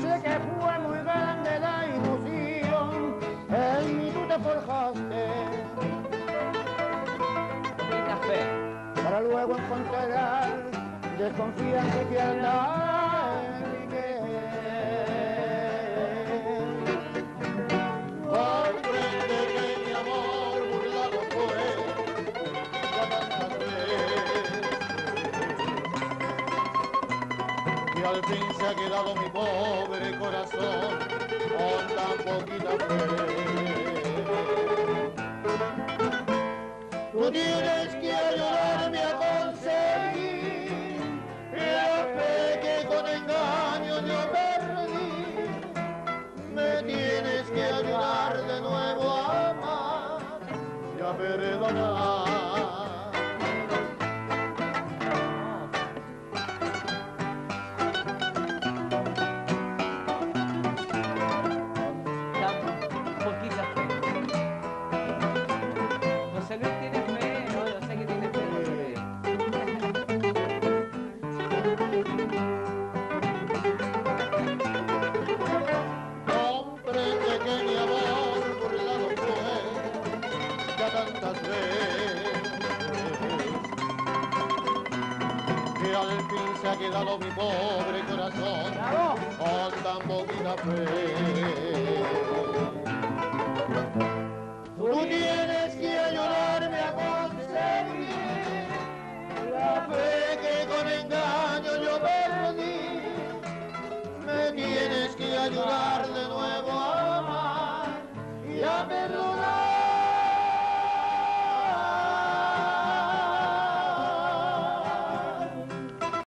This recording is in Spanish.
sé que fue muy grande la ilusión, en mí tú te forjaste. Café. Para luego encontrar desconfianza y fialdad. al fin se ha quedado mi pobre corazón con tan poquita fe. Tú tienes que ayudarme a conseguir la fe que con engaño yo perdí. Me tienes que ayudar de nuevo a amar y a perdonar. al fin se ha quedado mi pobre corazón con tan poquita fe. Tú tienes que ayudarme a conseguir la fe que con engaño yo perdí. Me tienes que ayudar.